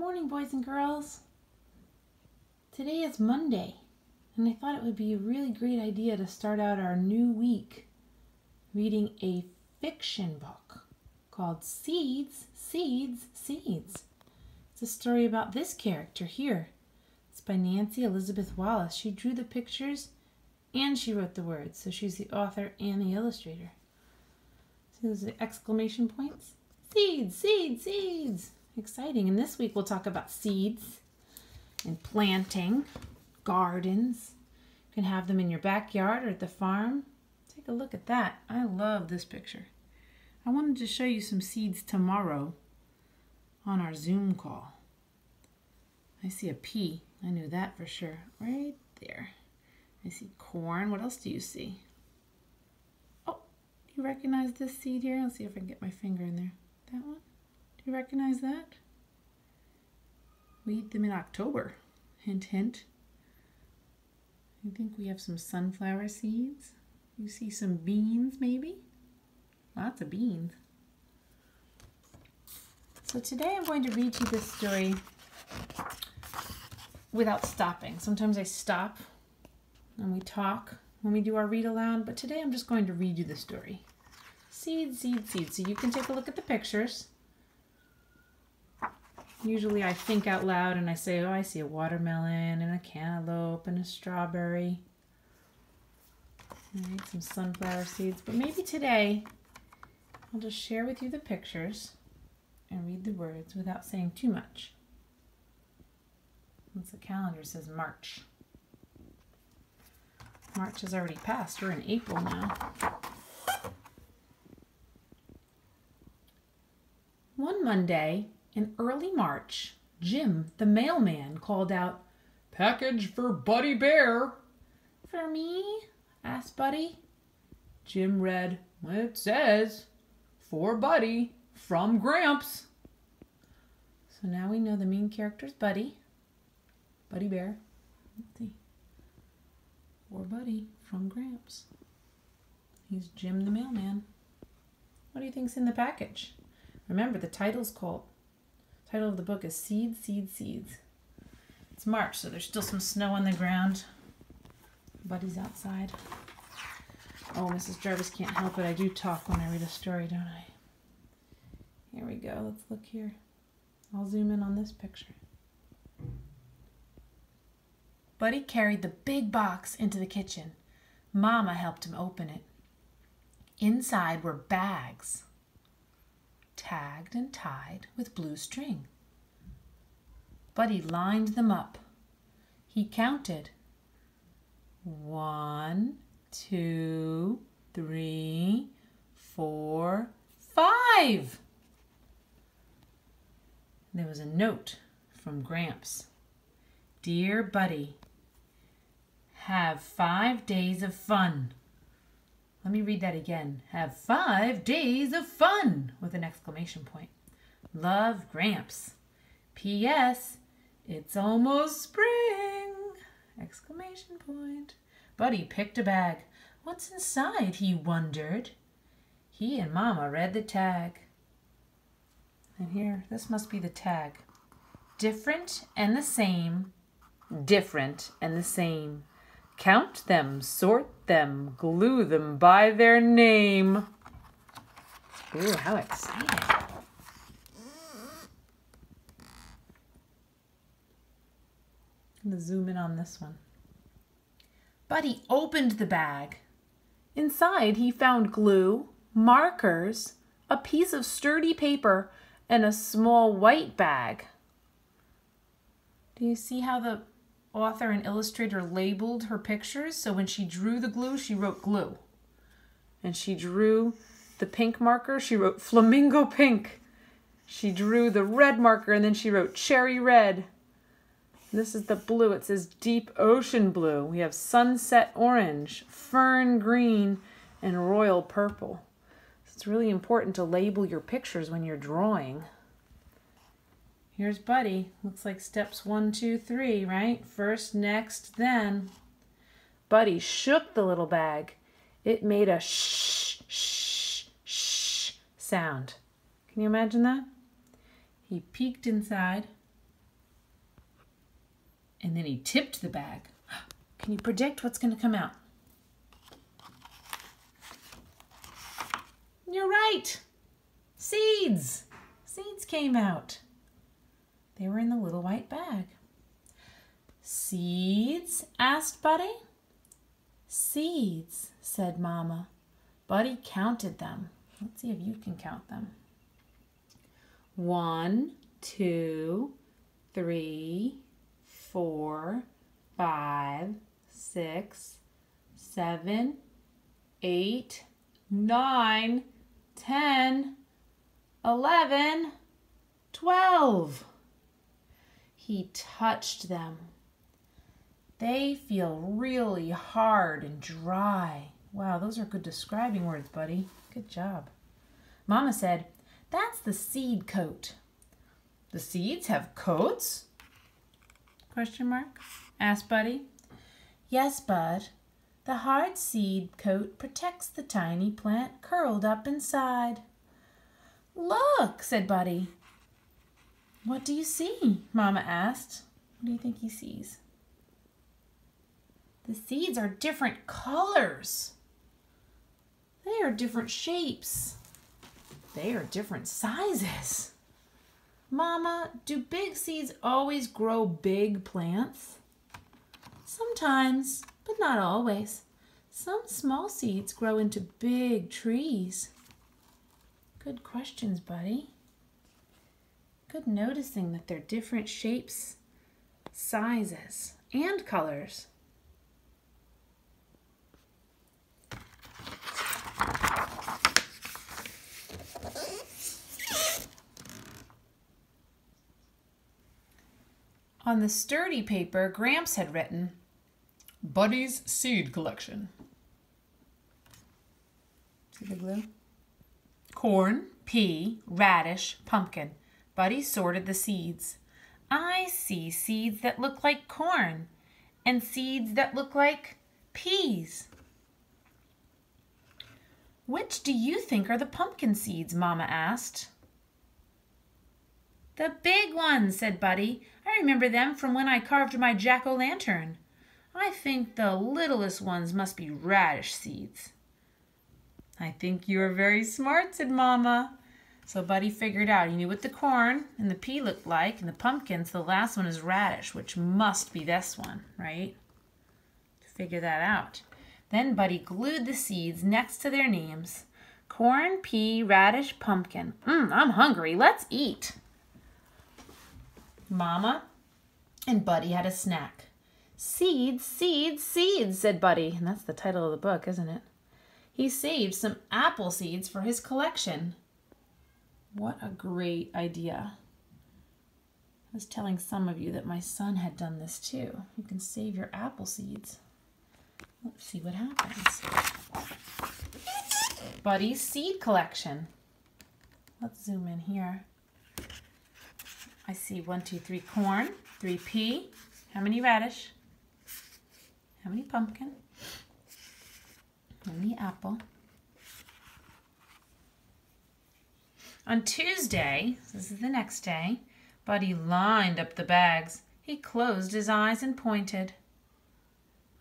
morning, boys and girls. Today is Monday, and I thought it would be a really great idea to start out our new week reading a fiction book called Seeds, Seeds, Seeds. It's a story about this character here. It's by Nancy Elizabeth Wallace. She drew the pictures and she wrote the words, so she's the author and the illustrator. See those exclamation points? Seeds, seeds, seeds exciting. And this week we'll talk about seeds and planting, gardens. You can have them in your backyard or at the farm. Take a look at that. I love this picture. I wanted to show you some seeds tomorrow on our Zoom call. I see a pea. I knew that for sure. Right there. I see corn. What else do you see? Oh, you recognize this seed here? Let's see if I can get my finger in there. That one? You recognize that? We eat them in October. Hint, hint. I think we have some sunflower seeds. You see some beans, maybe? Lots of beans. So today I'm going to read you this story without stopping. Sometimes I stop and we talk when we do our read aloud, but today I'm just going to read you the story. Seed, seed, seed. So you can take a look at the pictures. Usually I think out loud and I say, oh, I see a watermelon and a cantaloupe and a strawberry. Right, some sunflower seeds. But maybe today I'll just share with you the pictures and read the words without saying too much. Once the calendar says March. March has already passed. We're in April now. One Monday, in early March, Jim, the mailman, called out, Package for Buddy Bear. For me? asked Buddy. Jim read, It says, For Buddy, from Gramps. So now we know the main character's Buddy. Buddy Bear. Let's see. For Buddy, from Gramps. He's Jim the mailman. What do you think's in the package? Remember, the title's called Title of the book is Seed, Seed, Seeds. It's March, so there's still some snow on the ground. Buddy's outside. Oh, Mrs. Jarvis can't help it. I do talk when I read a story, don't I? Here we go. Let's look here. I'll zoom in on this picture. Buddy carried the big box into the kitchen. Mama helped him open it. Inside were bags tagged and tied with blue string. Buddy lined them up. He counted. One, two, three, four, five. There was a note from Gramps. Dear Buddy, have five days of fun. Let me read that again. Have five days of fun with an exclamation point. Love Gramps. P.S. It's almost spring! Exclamation point. Buddy picked a bag. What's inside? he wondered. He and Mama read the tag. And here, this must be the tag. Different and the same. Different and the same. Count them, sort them, glue them by their name. Ooh, how exciting. I'm to zoom in on this one. Buddy opened the bag. Inside, he found glue, markers, a piece of sturdy paper, and a small white bag. Do you see how the author and illustrator labeled her pictures. So when she drew the glue, she wrote glue. And she drew the pink marker, she wrote flamingo pink. She drew the red marker and then she wrote cherry red. This is the blue. It says deep ocean blue. We have sunset orange, fern green, and royal purple. So it's really important to label your pictures when you're drawing. Here's Buddy. Looks like steps one, two, three, right? First, next, then. Buddy shook the little bag. It made a shh, shh, shh sound. Can you imagine that? He peeked inside. And then he tipped the bag. Can you predict what's going to come out? You're right. Seeds. Seeds came out. They were in the little white bag. Seeds? asked Buddy. Seeds, said Mama. Buddy counted them. Let's see if you can count them. One, two, three, four, five, six, seven, eight, nine, ten, eleven, twelve. He touched them. They feel really hard and dry. Wow, those are good describing words, buddy. Good job. Mama said, That's the seed coat. The seeds have coats? Question mark? asked Buddy. Yes, Bud. The hard seed coat protects the tiny plant curled up inside. Look, said Buddy. What do you see? Mama asked. What do you think he sees? The seeds are different colors. They are different shapes. They are different sizes. Mama, do big seeds always grow big plants? Sometimes, but not always. Some small seeds grow into big trees. Good questions, buddy. Good noticing that they're different shapes, sizes, and colors. On the sturdy paper, Gramps had written, Buddy's Seed Collection. See the glue? Corn, pea, radish, pumpkin. Buddy sorted the seeds. I see seeds that look like corn and seeds that look like peas. Which do you think are the pumpkin seeds? Mama asked. The big ones, said Buddy. I remember them from when I carved my jack o' lantern. I think the littlest ones must be radish seeds. I think you are very smart, said Mamma. So Buddy figured out he knew what the corn and the pea looked like, and the pumpkins, the last one is radish, which must be this one, right? To Figure that out. Then Buddy glued the seeds next to their names. Corn, pea, radish, pumpkin. Mmm, I'm hungry. Let's eat. Mama and Buddy had a snack. Seeds, seeds, seeds, said Buddy. And that's the title of the book, isn't it? He saved some apple seeds for his collection. What a great idea. I was telling some of you that my son had done this too. You can save your apple seeds. Let's see what happens. Buddy's seed collection. Let's zoom in here. I see one, two, three corn, three pea. How many radish? How many pumpkin? How many apple? On Tuesday, this is the next day, Buddy lined up the bags. He closed his eyes and pointed.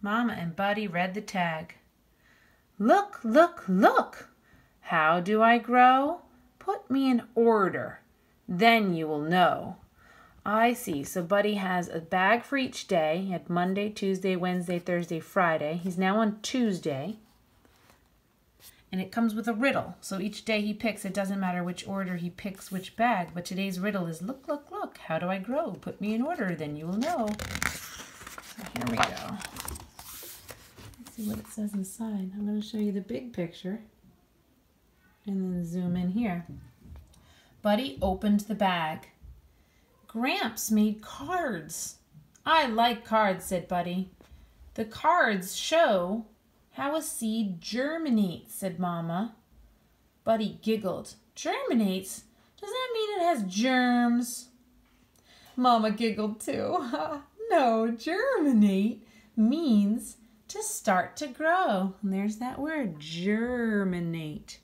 Mama and Buddy read the tag. Look, look, look! How do I grow? Put me in order. Then you will know. I see. So Buddy has a bag for each day. He had Monday, Tuesday, Wednesday, Thursday, Friday. He's now on Tuesday. And it comes with a riddle. So each day he picks, it doesn't matter which order he picks which bag. But today's riddle is look, look, look. How do I grow? Put me in order, then you will know. So here we go. Let's see what it says inside. I'm going to show you the big picture. And then zoom in here. Buddy opened the bag. Gramps made cards. I like cards, said Buddy. The cards show how a seed germinates, said Mamma. Buddy giggled. Germinates? Does that mean it has germs? Mamma giggled too. no, germinate means to start to grow. And there's that word, germinate.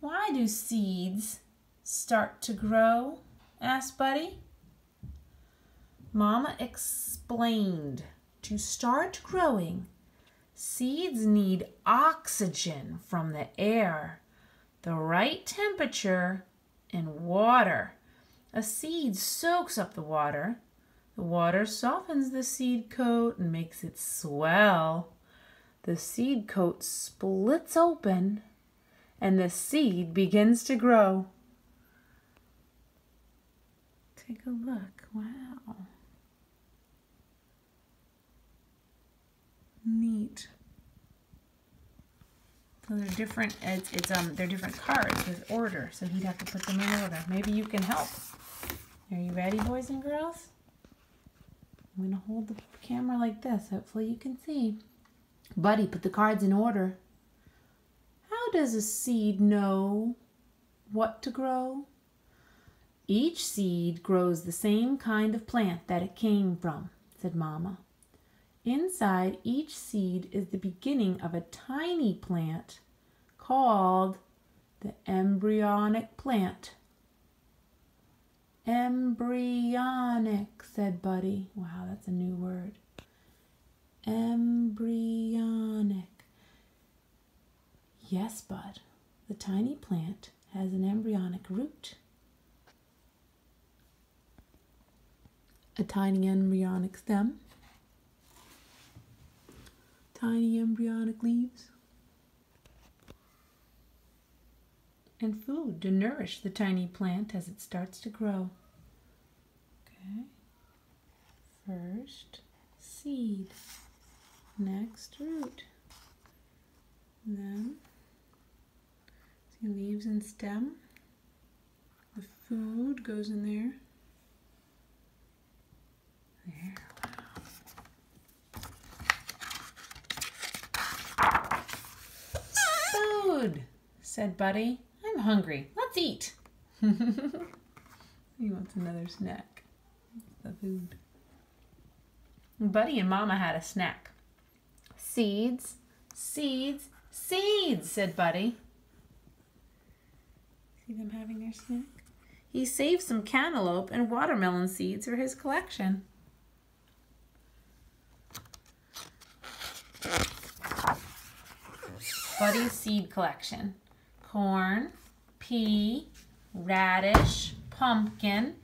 Why do seeds start to grow? asked Buddy. Mama explained to start growing, seeds need oxygen from the air, the right temperature, and water. A seed soaks up the water. The water softens the seed coat and makes it swell. The seed coat splits open and the seed begins to grow. Take a look. Wow. Neat. So they're different. It's, it's um they're different cards with order, so he'd have to put them in order. Maybe you can help. Are you ready, boys and girls? I'm gonna hold the camera like this. Hopefully you can see. Buddy, put the cards in order. How does a seed know what to grow? Each seed grows the same kind of plant that it came from, said Mamma. Inside each seed is the beginning of a tiny plant called the embryonic plant. Embryonic, said Buddy. Wow, that's a new word. Embryonic. Yes, Bud, the tiny plant has an embryonic root. A tiny embryonic stem. Tiny embryonic leaves. And food to nourish the tiny plant as it starts to grow. Okay. First seed. Next root. Then see leaves and stem. The food goes in there. There. Food, said Buddy. I'm hungry. Let's eat. he wants another snack. The food. Buddy and Mama had a snack. Seeds, seeds, seeds, said Buddy. See them having their snack? He saved some cantaloupe and watermelon seeds for his collection. Buddy's seed collection. Corn, pea, radish, pumpkin,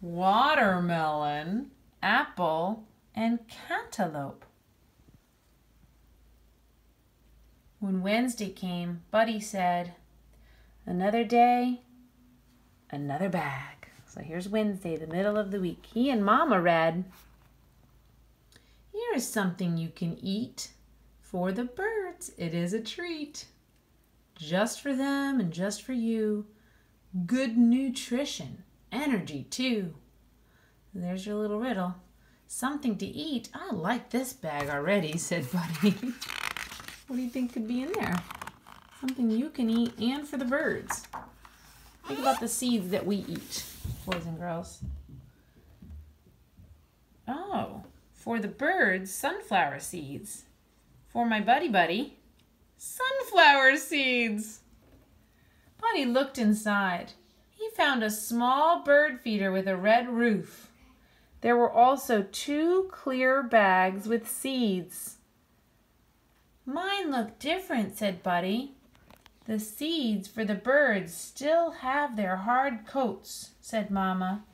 watermelon, apple, and cantaloupe. When Wednesday came, Buddy said, Another day, another bag. So here's Wednesday, the middle of the week. He and Mama read, Here is something you can eat for the birds. It is a treat. Just for them and just for you. Good nutrition, energy too. There's your little riddle. Something to eat. I like this bag already, said Buddy. what do you think could be in there? Something you can eat and for the birds. Think about the seeds that we eat, boys and girls. Oh, for the birds, sunflower seeds. For my buddy buddy, sunflower seeds. Buddy looked inside. He found a small bird feeder with a red roof. There were also two clear bags with seeds. Mine look different, said Buddy. The seeds for the birds still have their hard coats, said Mamma.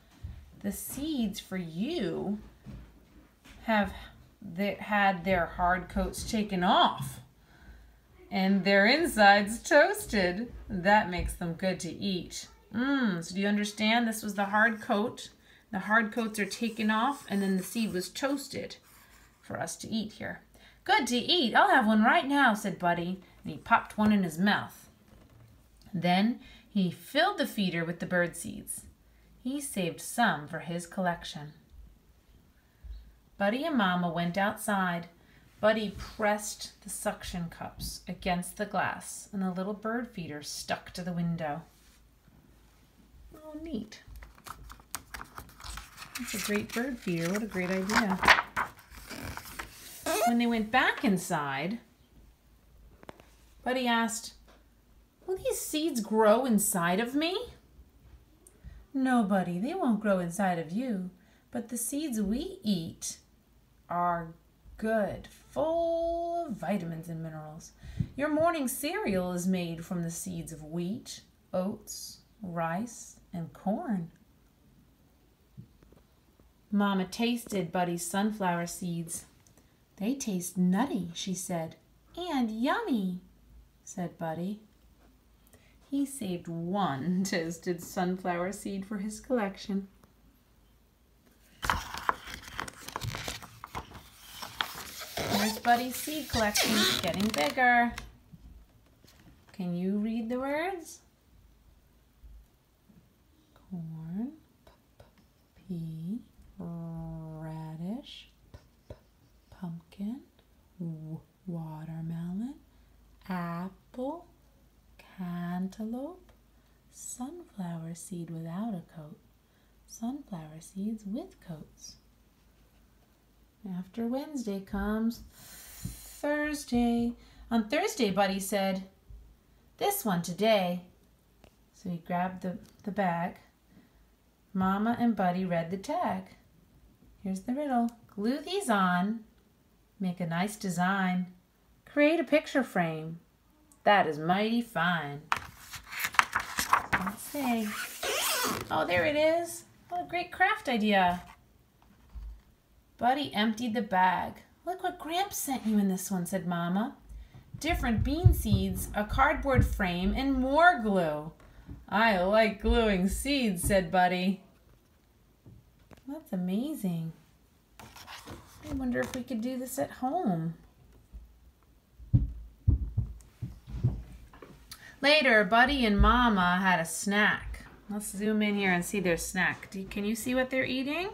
The seeds for you have had their hard coats taken off and their insides toasted. That makes them good to eat. Mmm, so do you understand? This was the hard coat. The hard coats are taken off and then the seed was toasted for us to eat here. Good to eat. I'll have one right now, said Buddy, and he popped one in his mouth. Then he filled the feeder with the bird seeds. He saved some for his collection. Buddy and Mama went outside. Buddy pressed the suction cups against the glass, and the little bird feeder stuck to the window. Oh, neat. That's a great bird feeder. What a great idea. When they went back inside, Buddy asked, Will these seeds grow inside of me? No, Buddy, they won't grow inside of you, But the seeds we eat are good, full of vitamins and minerals. Your morning cereal is made from the seeds of wheat, oats, rice, and corn. Mama tasted Buddy's sunflower seeds. They taste nutty, she said. And yummy, said Buddy. He saved one toasted sunflower seed for his collection. Here's Buddy's seed collection is getting bigger. Can you read the words? Corn, pea, radish, pumpkin, watermelon, apple, cantaloupe, sunflower seed without a coat, sunflower seeds with coats. After Wednesday comes Thursday. On Thursday, Buddy said, This one today. So he grabbed the, the bag. Mama and Buddy read the tag. Here's the riddle glue these on, make a nice design, create a picture frame. That is mighty fine. Let's see. Oh, there it is. What a great craft idea. Buddy emptied the bag. Look what Gramps sent you in this one, said Mama. Different bean seeds, a cardboard frame, and more glue. I like gluing seeds, said Buddy. That's amazing. I wonder if we could do this at home. Later, Buddy and Mama had a snack. Let's zoom in here and see their snack. Do, can you see what they're eating?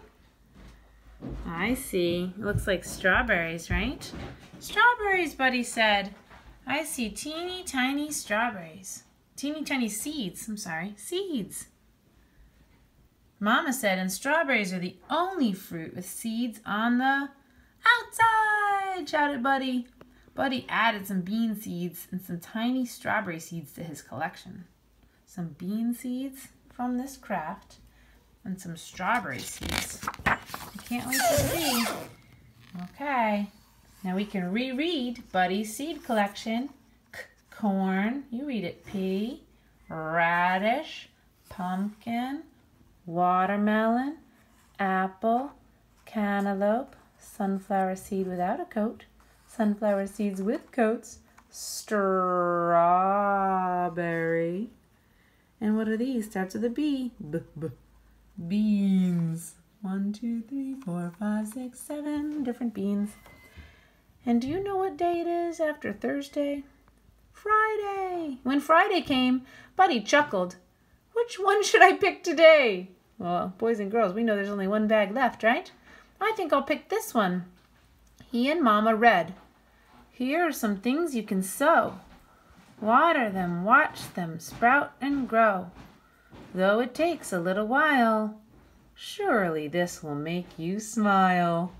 I see. It looks like strawberries, right? Strawberries, Buddy said. I see teeny tiny strawberries. Teeny tiny seeds. I'm sorry, seeds. Mama said, and strawberries are the only fruit with seeds on the outside, shouted Buddy. Buddy added some bean seeds and some tiny strawberry seeds to his collection. Some bean seeds from this craft and some strawberry seeds. I can't wait to see. Okay, now we can reread Buddy's seed collection. C corn, you read it, pea, radish, pumpkin, watermelon, apple, cantaloupe, sunflower seed without a coat, sunflower seeds with coats, strawberry, and what are these? Starts with a B. B, b. Beans. One, two, three, four, five, six, seven different beans. And do you know what day it is after Thursday? Friday. When Friday came, Buddy chuckled. Which one should I pick today? Well, boys and girls, we know there's only one bag left, right? I think I'll pick this one. He and Mama read. Here are some things you can sow. Water them, watch them sprout and grow. Though it takes a little while, surely this will make you smile.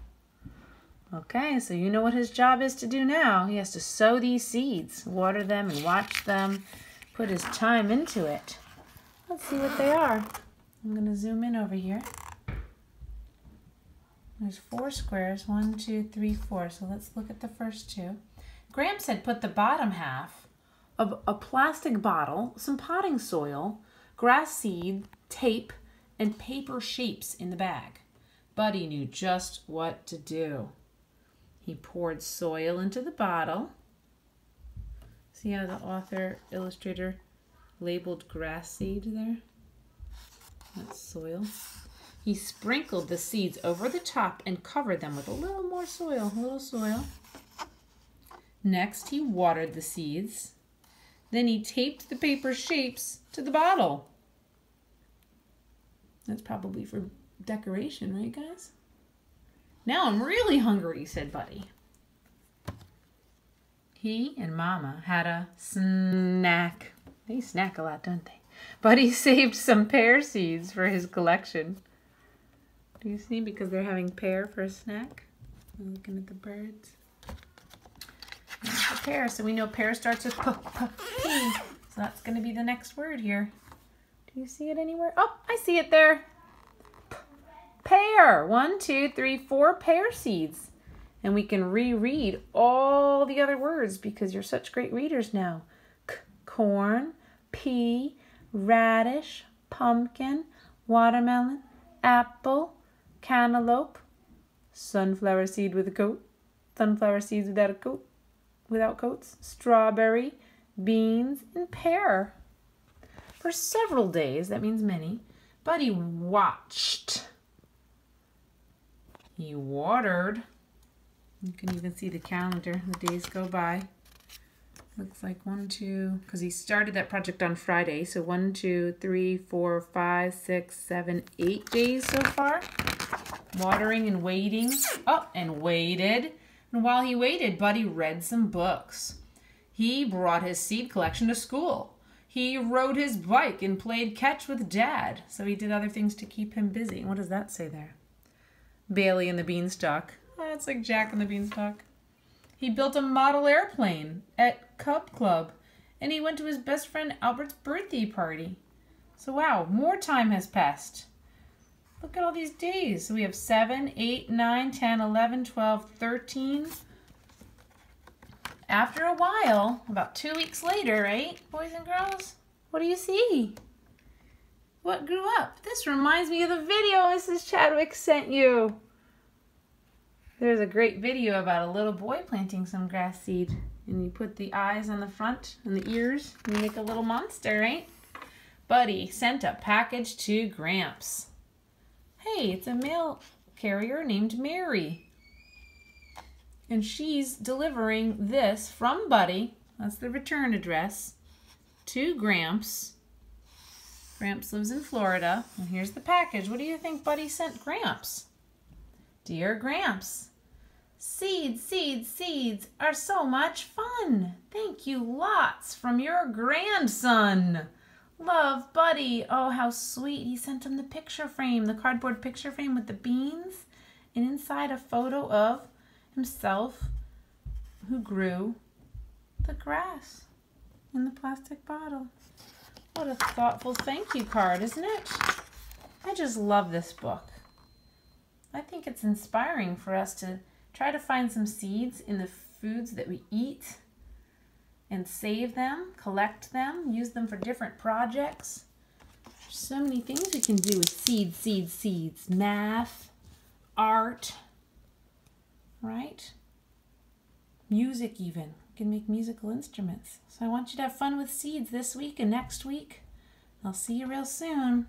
Okay, so you know what his job is to do now. He has to sow these seeds, water them and watch them, put his time into it. Let's see what they are. I'm going to zoom in over here. There's four squares, one, two, three, four. So let's look at the first two. Gramps had put the bottom half of a plastic bottle, some potting soil, grass seed, tape, and paper shapes in the bag. Buddy knew just what to do. He poured soil into the bottle. See how the author illustrator labeled grass seed there? That's soil. He sprinkled the seeds over the top and covered them with a little more soil, a little soil. Next, he watered the seeds. Then he taped the paper shapes to the bottle. That's probably for decoration, right, guys? Now I'm really hungry, said Buddy. He and Mama had a snack. They snack a lot, don't they? Buddy saved some pear seeds for his collection. Do you see? Because they're having pear for a snack. I'm looking at the birds. Pear. So we know pear starts with p, p, p. So that's going to be the next word here. Do you see it anywhere? Oh, I see it there. P pear. pear. One, two, three, four pear seeds. And we can reread all the other words because you're such great readers now. C- corn, pea, radish, pumpkin, watermelon, apple, cantaloupe, sunflower seed with a coat, sunflower seeds without a coat, without coats, strawberry, beans, and pear. For several days, that means many, Buddy watched. He watered. You can even see the calendar. The days go by. Looks like one, two, because he started that project on Friday. So one, two, three, four, five, six, seven, eight days so far. Watering and waiting. Oh, and waited. And while he waited, Buddy read some books. He brought his seed collection to school. He rode his bike and played catch with Dad. So he did other things to keep him busy. What does that say there? Bailey and the Beanstalk. Oh, it's like Jack and the Beanstalk. He built a model airplane at Cub Club, and he went to his best friend Albert's birthday party. So, wow, more time has passed. Look at all these days. So we have 7, 8, 9, 10, 11, 12, 13. After a while, about two weeks later, right, boys and girls? What do you see? What grew up? This reminds me of the video Mrs. Chadwick sent you. There's a great video about a little boy planting some grass seed. And you put the eyes on the front and the ears. And you make a little monster, right? Buddy sent a package to Gramps. Hey, it's a mail carrier named Mary. And she's delivering this from Buddy. That's the return address. To Gramps. Gramps lives in Florida. And here's the package. What do you think Buddy sent Gramps? Dear Gramps, seeds, seeds, seeds are so much fun. Thank you lots from your grandson. Love, Buddy. Oh, how sweet. He sent him the picture frame, the cardboard picture frame with the beans, and inside a photo of himself who grew the grass in the plastic bottle. What a thoughtful thank you card, isn't it? I just love this book. I think it's inspiring for us to try to find some seeds in the foods that we eat and save them, collect them, use them for different projects. There's so many things we can do with seeds, seeds, seeds. Math, art, right? Music even. You can make musical instruments. So I want you to have fun with seeds this week and next week. I'll see you real soon.